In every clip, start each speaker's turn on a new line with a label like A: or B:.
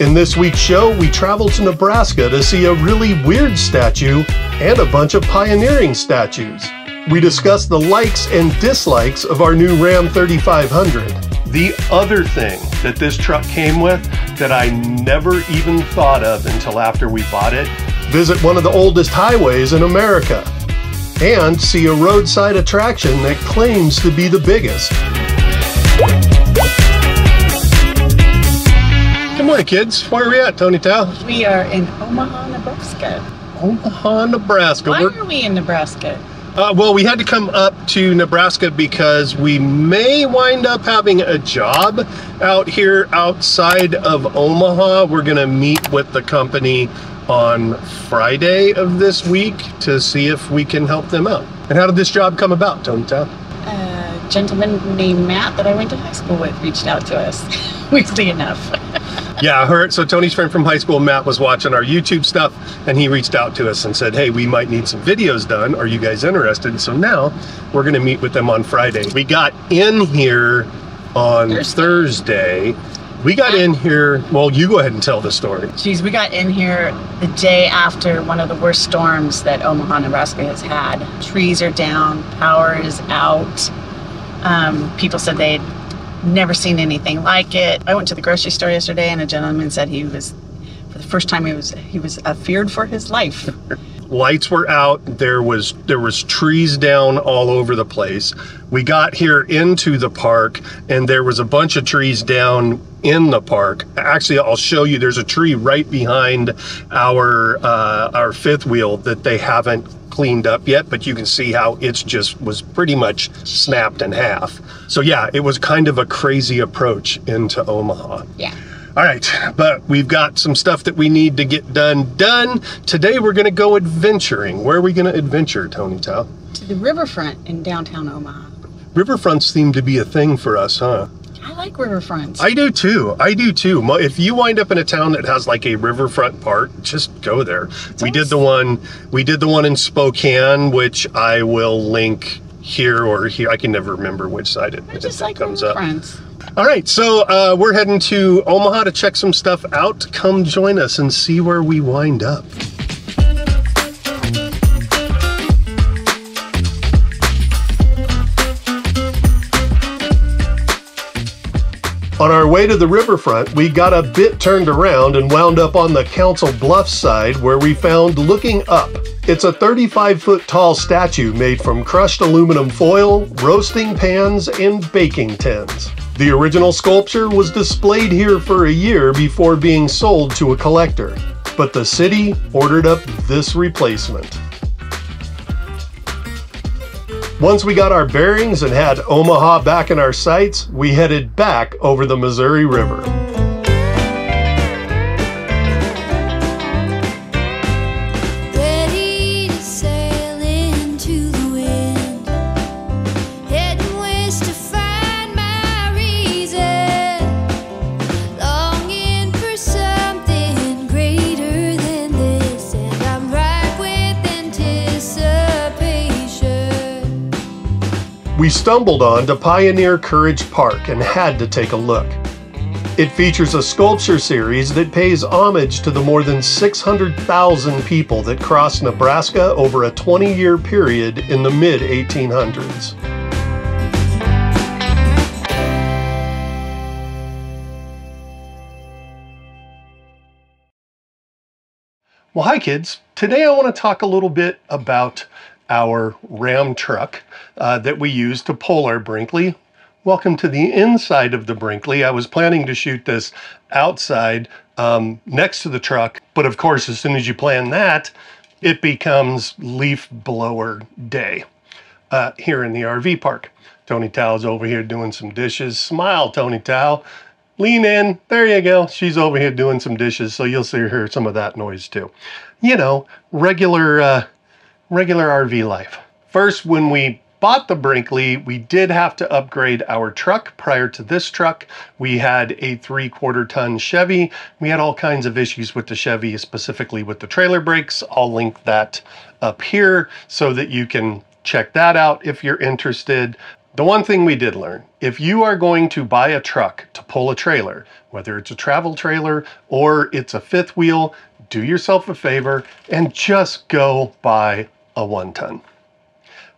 A: In this week's show, we travel to Nebraska to see a really weird statue and a bunch of pioneering statues. We discuss the likes and dislikes of our new Ram 3500. The other thing that this truck came with that I never even thought of until after we bought it visit one of the oldest highways in America and see a roadside attraction that claims to be the biggest. Morning, kids. Where are we at, Tony Tao?
B: We are in Omaha, Nebraska.
A: Omaha, Nebraska.
B: Why
A: We're-
B: are we in Nebraska?
A: Uh, well, we had to come up to Nebraska because we may wind up having a job out here outside of Omaha. We're going to meet with the company on Friday of this week to see if we can help them out. And how did this job come about, Tony Tao?
B: A gentleman named Matt that I went to high school with reached out to us. Weirdly enough.
A: Yeah, I heard. So Tony's friend from high school, Matt, was watching our YouTube stuff, and he reached out to us and said, "Hey, we might need some videos done. Are you guys interested?" So now we're going to meet with them on Friday. We got in here on
B: Thursday.
A: Thursday. We got in here. Well, you go ahead and tell the story.
B: Geez, we got in here the day after one of the worst storms that Omaha, Nebraska has had. Trees are down, power is out. Um, people said they'd never seen anything like it. I went to the grocery store yesterday, and a gentleman said he was, for the first time, he was he was feared for his life.
A: lights were out there was there was trees down all over the place we got here into the park and there was a bunch of trees down in the park actually i'll show you there's a tree right behind our uh, our fifth wheel that they haven't cleaned up yet but you can see how it's just was pretty much snapped in half so yeah it was kind of a crazy approach into omaha
B: Yeah.
A: all right, but we've got some stuff that we need to get done done. Today we're going to go adventuring. Where are we going to adventure, Tony Tao?
B: To the riverfront in downtown Omaha.
A: Riverfronts seem to be a thing for us, huh?
B: I like riverfronts.
A: I do too. I do too. If you wind up in a town that has like a riverfront part, just go there. we did the one. We did the one in Spokane, which I will link here or here. I can never remember which side it, it
B: like
A: comes up. All right, so uh, we're heading to Omaha to check some stuff out. Come join us and see where we wind up. On our way to the riverfront, we got a bit turned around and wound up on the Council Bluffs side where we found Looking Up. It's a 35 foot tall statue made from crushed aluminum foil, roasting pans, and baking tins. The original sculpture was displayed here for a year before being sold to a collector, but the city ordered up this replacement. Once we got our bearings and had Omaha back in our sights, we headed back over the Missouri River. Stumbled on to Pioneer Courage Park and had to take a look. It features a sculpture series that pays homage to the more than 600,000 people that crossed Nebraska over a 20 year period in the mid 1800s. Well, hi, kids. Today I want to talk a little bit about our Ram truck uh, that we use to pull our Brinkley. Welcome to the inside of the Brinkley. I was planning to shoot this outside um, next to the truck, but of course, as soon as you plan that, it becomes leaf blower day uh, here in the RV park. Tony Tao's over here doing some dishes. Smile, Tony Tao. Lean in. There you go. She's over here doing some dishes, so you'll see hear some of that noise too. You know, regular uh, regular RV life. First, when we bought the Brinkley, we did have to upgrade our truck. Prior to this truck, we had a three quarter ton Chevy. We had all kinds of issues with the Chevy, specifically with the trailer brakes. I'll link that up here so that you can check that out if you're interested. The one thing we did learn if you are going to buy a truck to pull a trailer, whether it's a travel trailer or it's a fifth wheel, do yourself a favor and just go buy a one ton.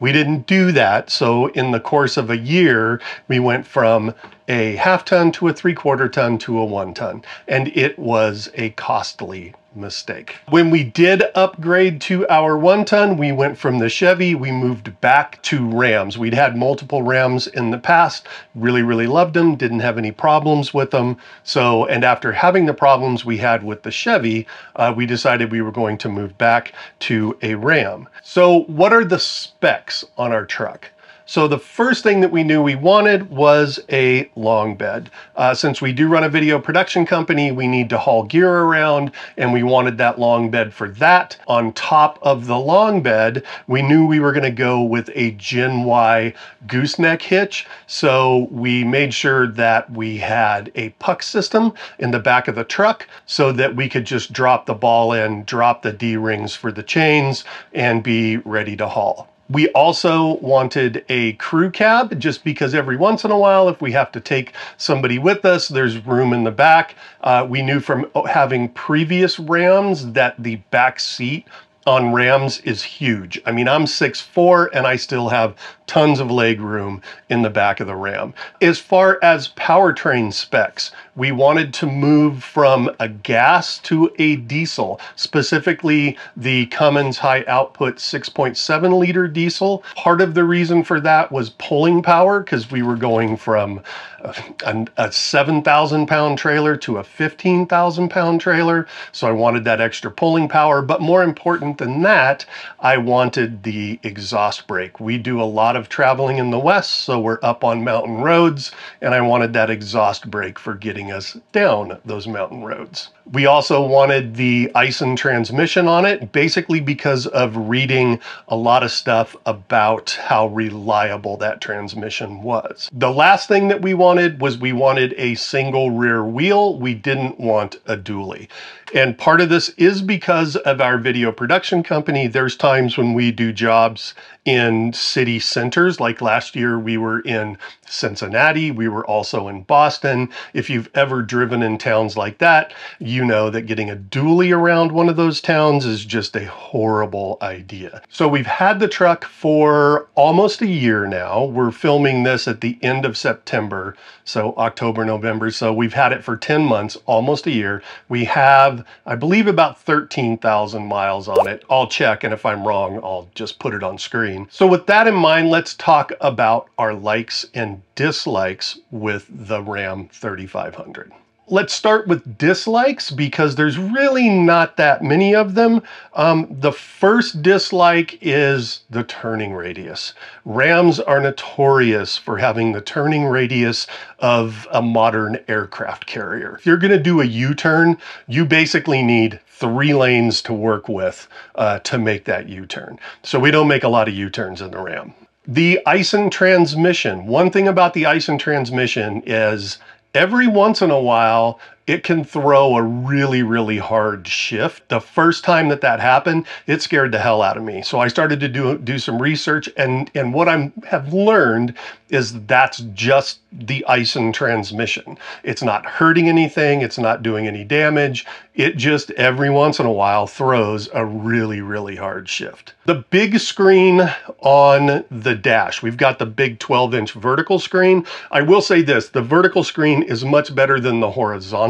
A: We didn't do that. So in the course of a year, we went from a half ton to a three quarter ton to a one ton. And it was a costly mistake. When we did upgrade to our one ton, we went from the Chevy, we moved back to Rams. We'd had multiple Rams in the past, really, really loved them, didn't have any problems with them. So, and after having the problems we had with the Chevy, uh, we decided we were going to move back to a Ram. So what are the specs on our truck? So the first thing that we knew we wanted was a long bed. Uh, since we do run a video production company, we need to haul gear around and we wanted that long bed for that. On top of the long bed, we knew we were gonna go with a Gen Y gooseneck hitch. So we made sure that we had a puck system in the back of the truck so that we could just drop the ball in, drop the D-rings for the chains and be ready to haul. We also wanted a crew cab just because every once in a while, if we have to take somebody with us, there's room in the back. Uh, we knew from having previous Rams that the back seat on Rams is huge. I mean, I'm 6'4 and I still have tons of leg room in the back of the Ram. As far as powertrain specs, we wanted to move from a gas to a diesel, specifically the Cummins high output 6.7 liter diesel. Part of the reason for that was pulling power because we were going from a, a 7,000 pound trailer to a 15,000 pound trailer. So I wanted that extra pulling power. But more important than that, I wanted the exhaust brake. We do a lot of traveling in the West, so we're up on mountain roads, and I wanted that exhaust brake for getting us down those mountain roads. We also wanted the Aisin transmission on it, basically because of reading a lot of stuff about how reliable that transmission was. The last thing that we wanted was we wanted a single rear wheel. We didn't want a dually. And part of this is because of our video production company. There's times when we do jobs in city centers. Like last year, we were in Cincinnati. We were also in Boston. If you've ever driven in towns like that, you know that getting a dually around one of those towns is just a horrible idea. So we've had the truck for almost a year now. We're filming this at the end of September, so October, November. So we've had it for 10 months, almost a year. We have, I believe, about 13,000 miles on it. I'll check, and if I'm wrong, I'll just put it on screen. So with that in mind, let's talk about our likes and dislikes with the Ram 3500 let's start with dislikes because there's really not that many of them. Um, the first dislike is the turning radius. Rams are notorious for having the turning radius of a modern aircraft carrier. If you're going to do a U-turn, you basically need three lanes to work with uh, to make that U-turn. So we don't make a lot of U-turns in the Ram. The Aisin transmission. One thing about the Aisin transmission is every once in a while, it can throw a really, really hard shift. The first time that that happened, it scared the hell out of me. So I started to do, do some research and, and what I have learned is that's just the Aisin transmission. It's not hurting anything. It's not doing any damage. It just every once in a while throws a really, really hard shift. The big screen on the dash, we've got the big 12 inch vertical screen. I will say this, the vertical screen is much better than the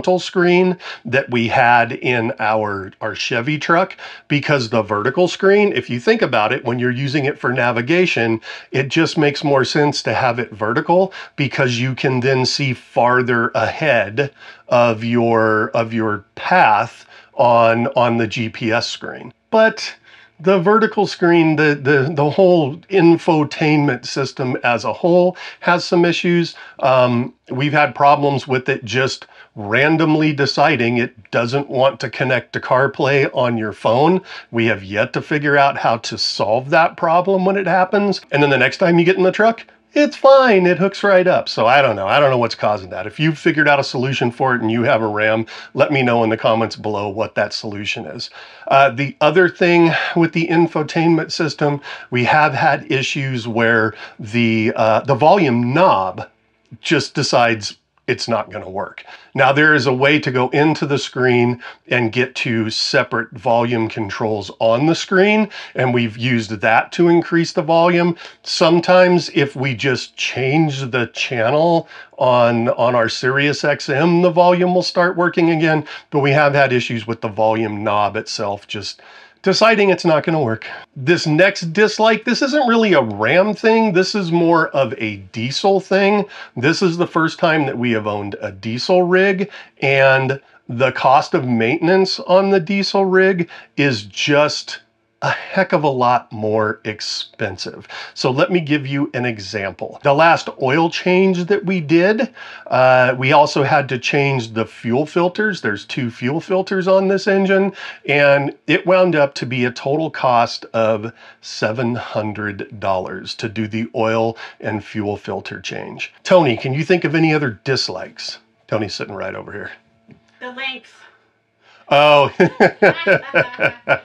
A: horizontal screen that we had in our, our Chevy truck because the vertical screen, if you think about it, when you're using it for navigation, it just makes more sense to have it vertical because you can then see farther ahead of your of your path on on the GPS screen. But the vertical screen, the, the, the whole infotainment system as a whole has some issues. Um, we've had problems with it just randomly deciding it doesn't want to connect to CarPlay on your phone. We have yet to figure out how to solve that problem when it happens. And then the next time you get in the truck, it's fine. It hooks right up. So I don't know. I don't know what's causing that. If you've figured out a solution for it and you have a RAM, let me know in the comments below what that solution is. Uh, the other thing with the infotainment system, we have had issues where the uh, the volume knob just decides it's not going to work. Now there is a way to go into the screen and get to separate volume controls on the screen and we've used that to increase the volume. Sometimes if we just change the channel on on our Sirius XM the volume will start working again but we have had issues with the volume knob itself just deciding it's not going to work. This next dislike, this isn't really a RAM thing. This is more of a diesel thing. This is the first time that we have owned a diesel rig and the cost of maintenance on the diesel rig is just a heck of a lot more expensive. So let me give you an example. The last oil change that we did, uh, we also had to change the fuel filters. There's two fuel filters on this engine, and it wound up to be a total cost of $700 to do the oil and fuel filter change. Tony, can you think of any other dislikes? Tony's sitting right over here.
B: The length.
A: Oh,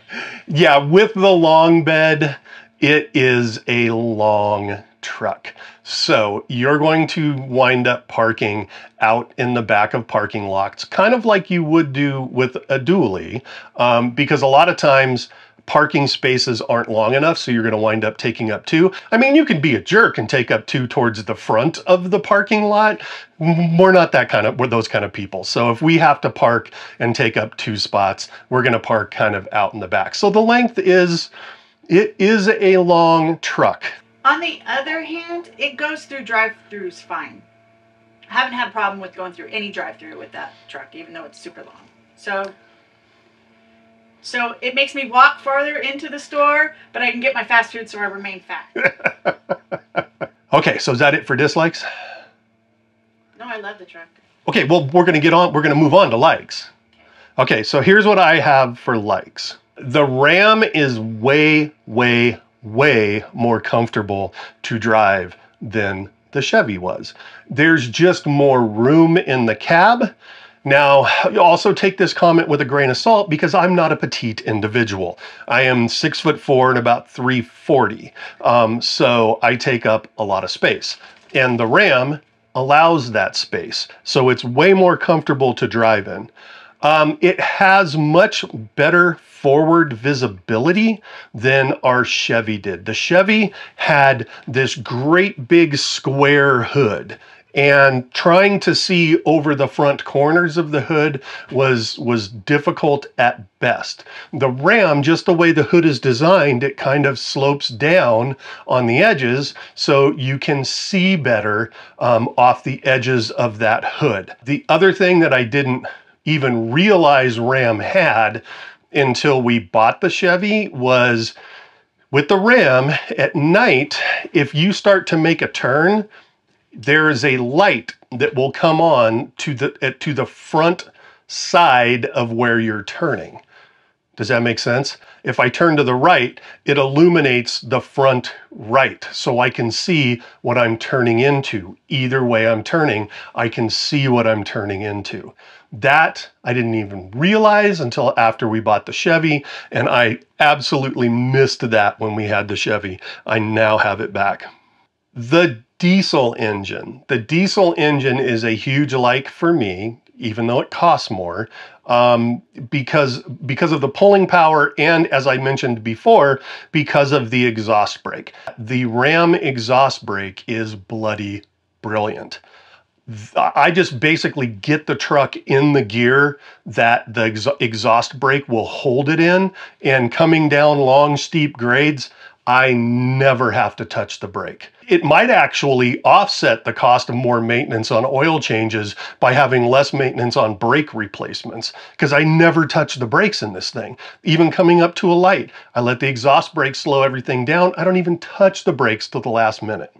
A: yeah, with the long bed, it is a long truck. So you're going to wind up parking out in the back of parking lots, kind of like you would do with a dually, um, because a lot of times parking spaces aren't long enough, so you're going to wind up taking up two. I mean, you can be a jerk and take up two towards the front of the parking lot. We're not that kind of, we're those kind of people. So if we have to park and take up two spots, we're going to park kind of out in the back. So the length is, it is a long truck.
C: On the other hand, it goes through drive-throughs fine. I haven't had a problem with going through any drive-through with that truck, even though it's super long. So, so it makes me walk farther into the store, but I can get my fast food so I remain fat.
A: Okay, so is that it for dislikes?
C: no, I love the truck.
A: Okay, well, we're going to get on, we're going to move on to likes. Okay, so here's what I have for likes. The Ram is way, way, way more comfortable to drive than the Chevy was. There's just more room in the cab. Now, also take this comment with a grain of salt because I'm not a petite individual. I am six foot four and about 340. Um, so I take up a lot of space. And the Ram allows that space. So it's way more comfortable to drive in. Um, it has much better forward visibility than our Chevy did. The Chevy had this great big square hood and trying to see over the front corners of the hood was was difficult at best. The Ram, just the way the hood is designed, it kind of slopes down on the edges so you can see better um, off the edges of that hood. The other thing that I didn't even realize Ram had until we bought the Chevy was with the Ram at night, if you start to make a turn, there is a light that will come on to the uh, to the front side of where you're turning. Does that make sense? If I turn to the right, it illuminates the front right so I can see what I'm turning into. Either way I'm turning, I can see what I'm turning into. That I didn't even realize until after we bought the Chevy, and I absolutely missed that when we had the Chevy. I now have it back. The diesel engine. The diesel engine is a huge like for me, even though it costs more, um, because because of the pulling power and, as I mentioned before, because of the exhaust brake. The Ram exhaust brake is bloody brilliant. I just basically get the truck in the gear that the ex exhaust brake will hold it in, and coming down long, steep grades, I never have to touch the brake. It might actually offset the cost of more maintenance on oil changes by having less maintenance on brake replacements because I never touch the brakes in this thing. Even coming up to a light, I let the exhaust brake slow everything down. I don't even touch the brakes till the last minute.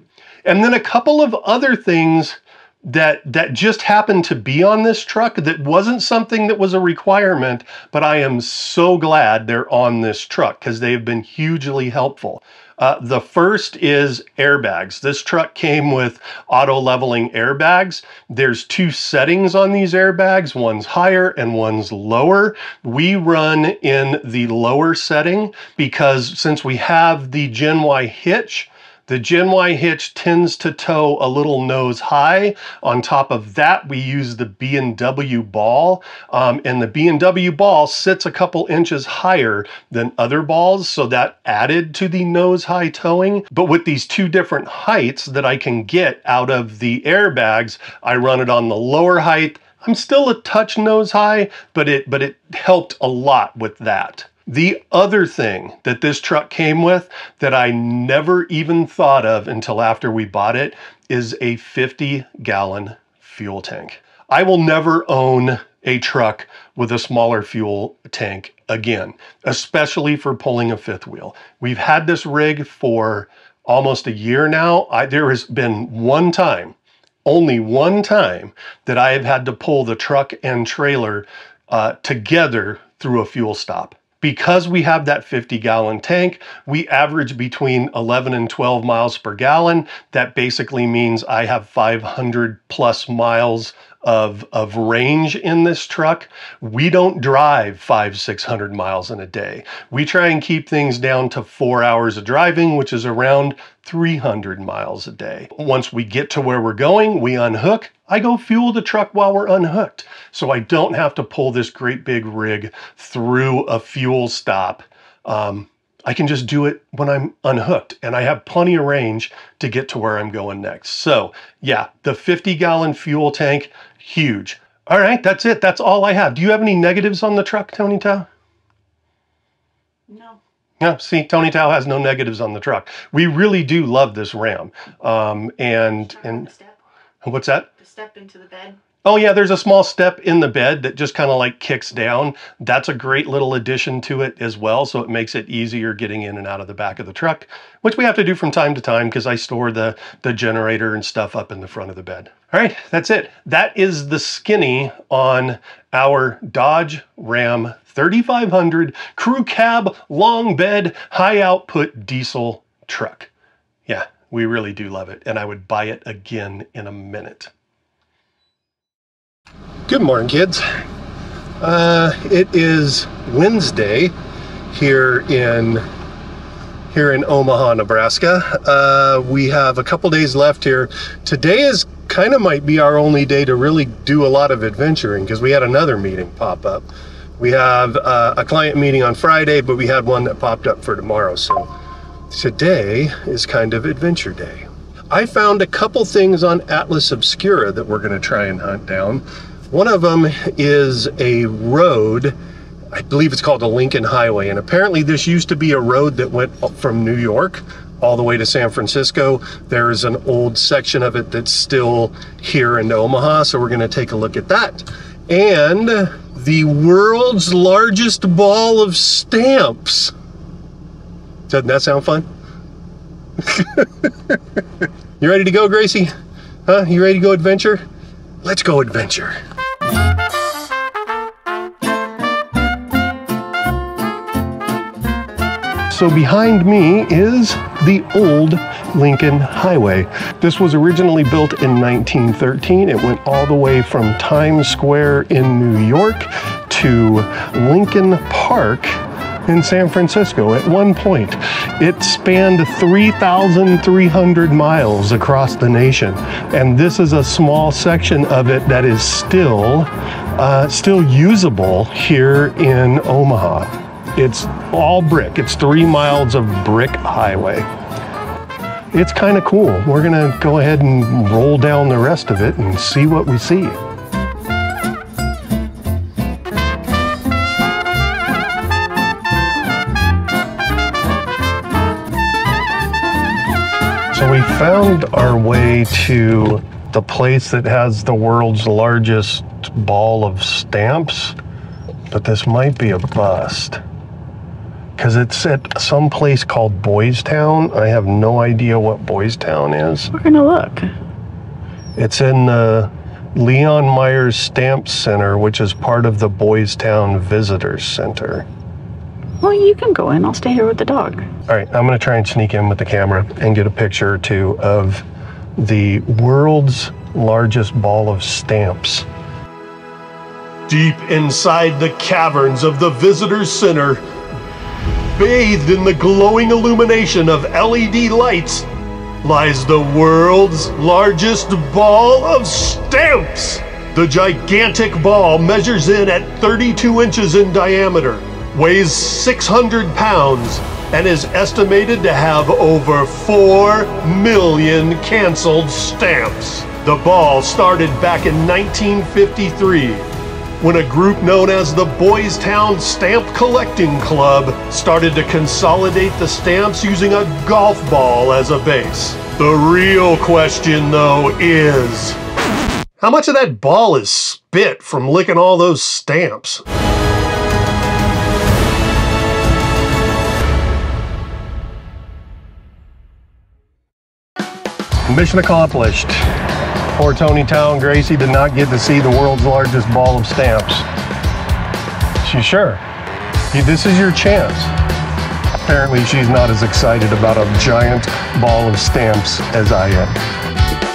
A: And then a couple of other things that that just happened to be on this truck that wasn't something that was a requirement but i am so glad they're on this truck because they've been hugely helpful Uh, the first is airbags. This truck came with auto leveling airbags. There's two settings on these airbags, one's higher and one's lower. We run in the lower setting because since we have the Gen Y hitch, the Gen Y hitch tends to tow a little nose high. On top of that, we use the B&W ball, um, and the B&W ball sits a couple inches higher than other balls, so that added to the nose high towing. But with these two different heights that I can get out of the airbags, I run it on the lower height. I'm still a touch nose high, but it but it helped a lot with that. The other thing that this truck came with that I never even thought of until after we bought it is a 50 gallon fuel tank. I will never own a truck with a smaller fuel tank again, especially for pulling a fifth wheel. We've had this rig for almost a year now. I, there has been one time, only one time, that I have had to pull the truck and trailer uh, together through a fuel stop. Because we have that 50 gallon tank, we average between 11 and 12 miles per gallon. That basically means I have 500 plus miles of, of range in this truck. We don't drive five, 600 miles in a day. We try and keep things down to four hours of driving, which is around 300 miles a day. Once we get to where we're going, we unhook. I go fuel the truck while we're unhooked. So I don't have to pull this great big rig through a fuel stop. Um, I can just do it when I'm unhooked and I have plenty of range to get to where I'm going next. So yeah, the 50 gallon fuel tank, huge. All right, that's it. That's all I have. Do you have any negatives on the truck, Tony Tao?
C: No.
A: Yeah, see, Tony Tao has no negatives on the truck. We really do love this Ram. Um, and and
C: Oh,
A: what's that?
C: the step into the bed.
A: Oh yeah, there's a small step in the bed that just kind of like kicks down. That's a great little addition to it as well, so it makes it easier getting in and out of the back of the truck, which we have to do from time to time because I store the the generator and stuff up in the front of the bed. All right, that's it. That is the skinny on our Dodge Ram 3500 crew cab long bed high output diesel truck. Yeah, we really do love it, and I would buy it again in a minute. Good morning, kids. Uh, it is Wednesday here in here in Omaha, Nebraska. Uh, we have a couple days left here. Today is kind of might be our only day to really do a lot of adventuring because we had another meeting pop up. We have uh, a client meeting on Friday, but we had one that popped up for tomorrow. So today is kind of adventure day. I found a couple things on Atlas Obscura that we're going to try and hunt down. One of them is a road, I believe it's called the Lincoln Highway, and apparently this used to be a road that went from New York all the way to San Francisco. There's an old section of it that's still here in Omaha, so we're going to take a look at that. And the world's largest ball of stamps. Doesn't that sound fun? you ready to go, Gracie? Huh? You ready to go adventure? Let's go adventure. So behind me is the old Lincoln Highway. This was originally built in 1913. It went all the way from Times Square in New York to Lincoln Park in San Francisco. At one point, it spanned 3,300 miles across the nation. And this is a small section of it that is still, uh, still usable here in Omaha. It's all brick. It's three miles of brick highway. It's kind of cool. We're gonna go ahead and roll down the rest of it and see what we see. So we found our way to the place that has the world's largest ball of stamps, but this might be a bust. Because it's at some place called Boys Town. I have no idea what Boys Town is.
B: We're gonna look.
A: It's in the Leon Myers Stamp Center, which is part of the Boys Town Visitors Center.
B: Well, you can go in. I'll stay here with the dog.
A: All right, I'm gonna try and sneak in with the camera and get a picture or two of the world's largest ball of stamps. Deep inside the caverns of the visitor center, bathed in the glowing illumination of LED lights, lies the world's largest ball of stamps. The gigantic ball measures in at 32 inches in diameter, weighs 600 pounds, and is estimated to have over 4 million canceled stamps. The ball started back in 1953 when a group known as the Boys Town Stamp Collecting Club started to consolidate the stamps using a golf ball as a base. The real question, though, is how much of that ball is spit from licking all those stamps? Mission accomplished. Poor Tony Town Gracie did not get to see the world's largest ball of stamps. She's sure. This is your chance. Apparently, she's not as excited about a giant ball of stamps as I am.